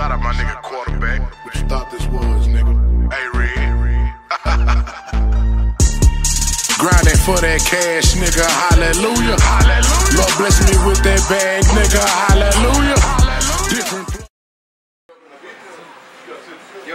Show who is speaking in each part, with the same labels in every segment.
Speaker 1: Shout out my nigga quarterback.
Speaker 2: What you thought this was, nigga?
Speaker 1: Hey, Red.
Speaker 2: Grinding for that cash, nigga. Hallelujah.
Speaker 1: Hallelujah.
Speaker 2: Lord bless me with that bag, nigga. Hallelujah. Different.
Speaker 3: You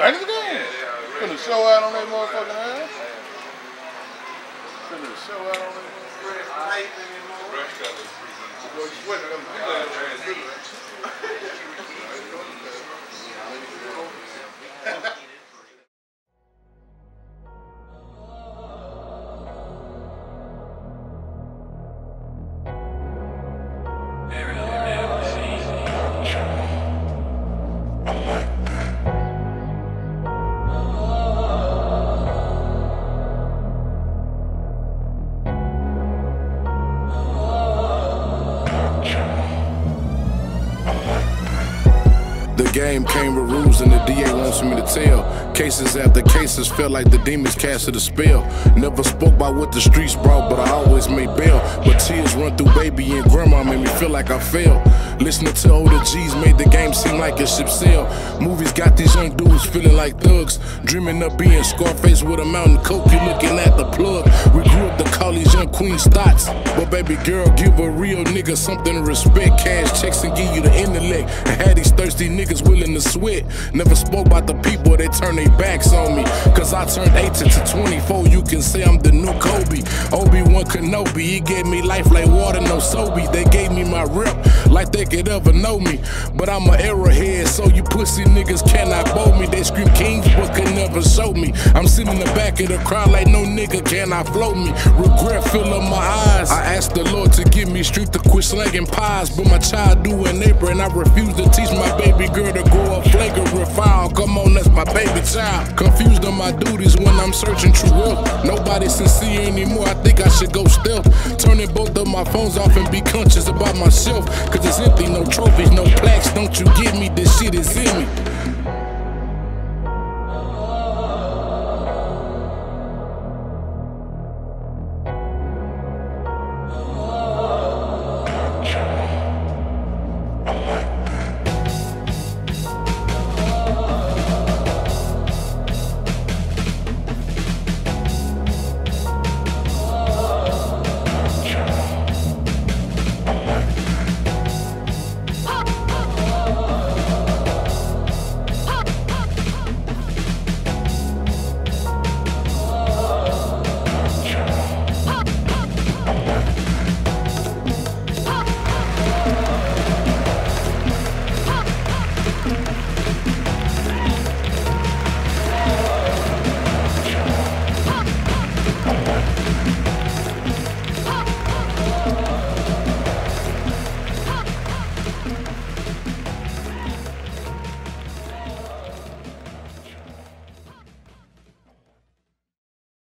Speaker 4: Who? Thanks again. Putting a show out on that motherfucking ass. Putting a show out on that
Speaker 2: The game came with rules and the DA wants me to tell. Cases after cases felt like the demons casted a spell. Never spoke about what the streets brought, but I always made bail. But tears run through baby and grandma made me feel like I failed. Listening to older G's made the game seem like a ship sail. Movies got these young dudes feeling like thugs. Dreaming of being Scarface with a mountain coke, you looking at the plug. We grew up to call these young queens thoughts. But baby girl, give a real nigga something to respect. Cash checks and give you the intellect. And had these thirsty niggas willing to sweat. Never spoke about the people, they turn their backs on me. Cause I turned 18 to 24, you can say I'm the new Kobe. Obi-Wan Kenobi, he gave me life like water, no Sobe. They gave me my rep like they could ever know me. But I'm an arrowhead, so you pussy niggas cannot bow me. They scream kings, but could me. I'm sitting in the back of the crowd like no nigga cannot float me. Regret fill up my eyes. I asked the Lord to give me strength to quit slanging pies, but my child do a neighbor, and I refuse to teach my baby girl to grow up flagrant refile. Come on, that's my baby child. Confused on my duties when I'm searching true wealth. Nobody sincere anymore. I think I should go stealth. Turning both of my phones off and be conscious about myself. Cause it's empty, no trophies, no plaques. Don't you get me? This shit is in me.